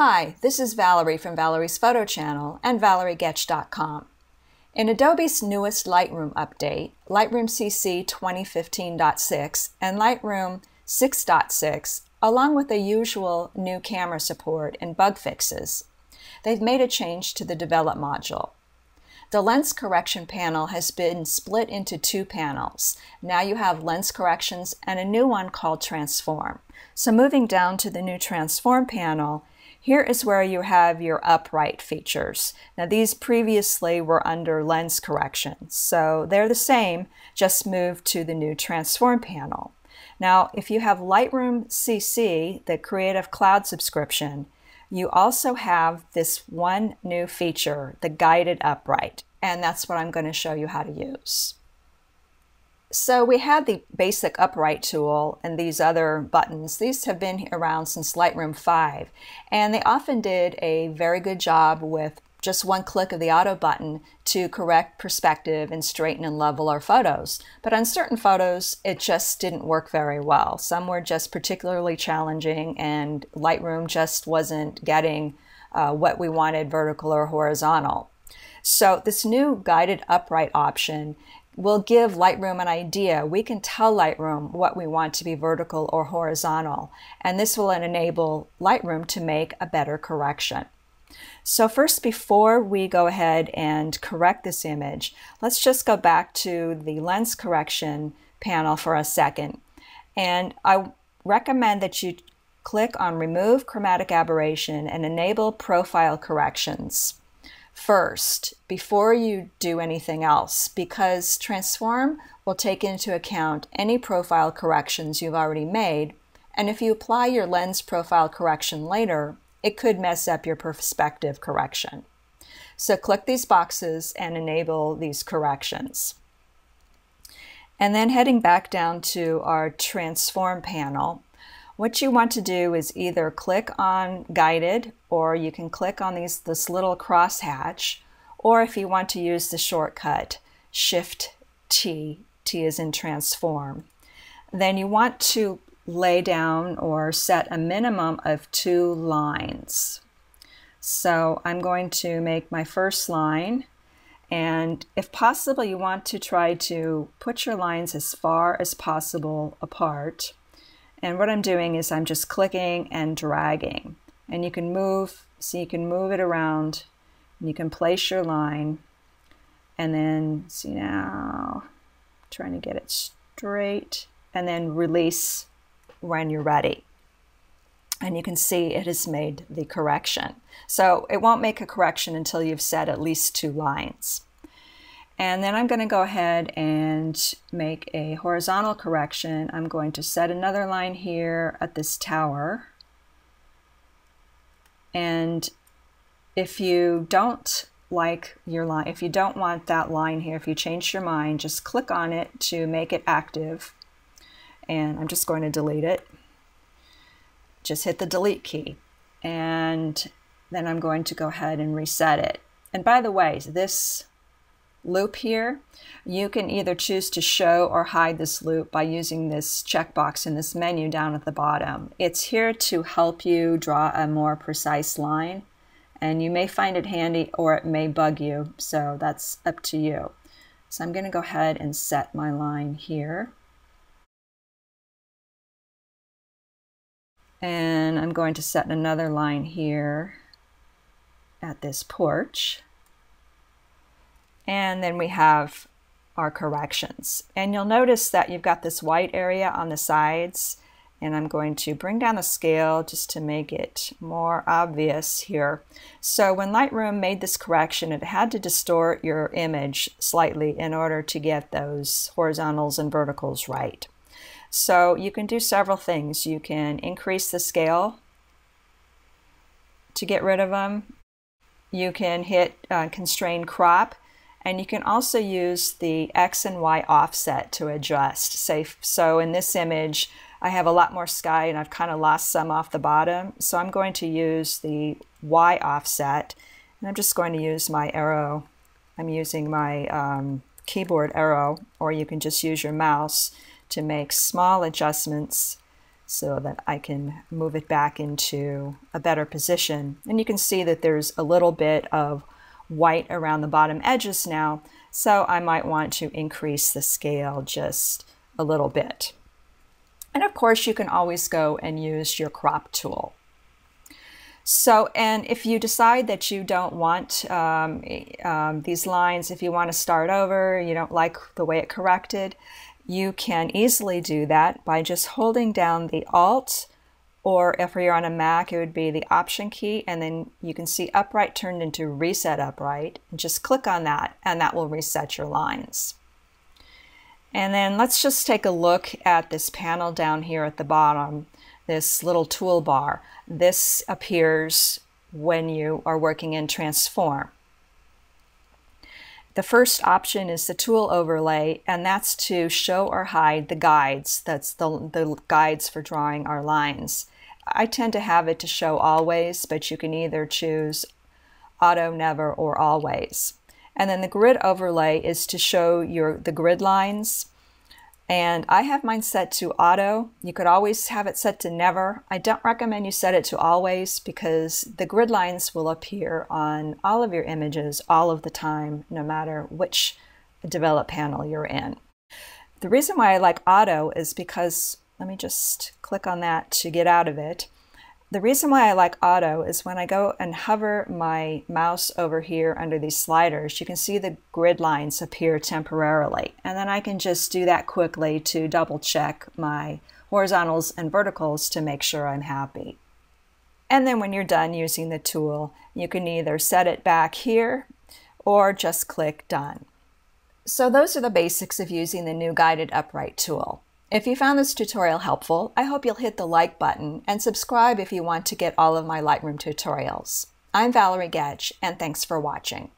Hi, this is Valerie from Valerie's Photo Channel and ValerieGoettsch.com. In Adobe's newest Lightroom update, Lightroom CC 2015.6 and Lightroom 6.6, along with the usual new camera support and bug fixes, they've made a change to the Develop module. The lens correction panel has been split into two panels. Now you have lens corrections and a new one called transform. So moving down to the new transform panel, here is where you have your upright features. Now these previously were under lens correction, so they're the same, just move to the new transform panel. Now if you have Lightroom CC, the Creative Cloud subscription, you also have this one new feature, the guided upright, and that's what I'm going to show you how to use. So we had the basic upright tool and these other buttons. These have been around since Lightroom 5, and they often did a very good job with just one click of the auto button to correct perspective and straighten and level our photos. But on certain photos, it just didn't work very well. Some were just particularly challenging and Lightroom just wasn't getting uh, what we wanted vertical or horizontal. So this new guided upright option will give Lightroom an idea. We can tell Lightroom what we want to be vertical or horizontal, and this will enable Lightroom to make a better correction. So first, before we go ahead and correct this image, let's just go back to the lens correction panel for a second. And I recommend that you click on Remove Chromatic Aberration and enable Profile Corrections first before you do anything else because Transform will take into account any profile corrections you've already made. And if you apply your lens profile correction later, it could mess up your perspective correction. So click these boxes and enable these corrections. And then heading back down to our transform panel, what you want to do is either click on guided or you can click on these this little crosshatch or if you want to use the shortcut shift T, T is in transform. Then you want to lay down or set a minimum of two lines. So I'm going to make my first line and if possible you want to try to put your lines as far as possible apart. And what I'm doing is I'm just clicking and dragging and you can move, so you can move it around and you can place your line and then see now, trying to get it straight and then release when you're ready. And you can see it has made the correction. So it won't make a correction until you've set at least two lines. And then I'm going to go ahead and make a horizontal correction. I'm going to set another line here at this tower. And if you don't like your line, if you don't want that line here, if you change your mind, just click on it to make it active and I'm just going to delete it. Just hit the delete key and then I'm going to go ahead and reset it. And by the way, this loupe here, you can either choose to show or hide this loupe by using this checkbox in this menu down at the bottom. It's here to help you draw a more precise line and you may find it handy or it may bug you, so that's up to you. So I'm going to go ahead and set my line here. And I'm going to set another line here at this porch. And then we have our corrections. And you'll notice that you've got this white area on the sides. And I'm going to bring down the scale just to make it more obvious here. So when Lightroom made this correction, it had to distort your image slightly in order to get those horizontals and verticals right. So you can do several things. You can increase the scale to get rid of them. You can hit uh, constrain crop and you can also use the X and Y offset to adjust. Say, so in this image, I have a lot more sky and I've kind of lost some off the bottom. So I'm going to use the Y offset and I'm just going to use my arrow. I'm using my um, keyboard arrow or you can just use your mouse to make small adjustments so that I can move it back into a better position. And you can see that there's a little bit of white around the bottom edges now, so I might want to increase the scale just a little bit. And of course, you can always go and use your crop tool. So, and if you decide that you don't want um, um, these lines, if you want to start over, you don't like the way it corrected, you can easily do that by just holding down the Alt, or if you're on a Mac, it would be the Option key, and then you can see Upright turned into Reset Upright. And just click on that, and that will reset your lines. And then let's just take a look at this panel down here at the bottom, this little toolbar. This appears when you are working in Transform. The first option is the tool overlay, and that's to show or hide the guides. That's the, the guides for drawing our lines. I tend to have it to show always, but you can either choose auto, never, or always. And then the grid overlay is to show your the grid lines and I have mine set to auto. You could always have it set to never. I don't recommend you set it to always because the grid lines will appear on all of your images all of the time, no matter which develop panel you're in. The reason why I like auto is because, let me just click on that to get out of it. The reason why I like auto is when I go and hover my mouse over here under these sliders, you can see the grid lines appear temporarily. And then I can just do that quickly to double check my horizontals and verticals to make sure I'm happy. And then when you're done using the tool, you can either set it back here or just click Done. So those are the basics of using the new Guided Upright tool. If you found this tutorial helpful, I hope you'll hit the like button and subscribe if you want to get all of my Lightroom tutorials. I'm Valerie Goettsch, and thanks for watching.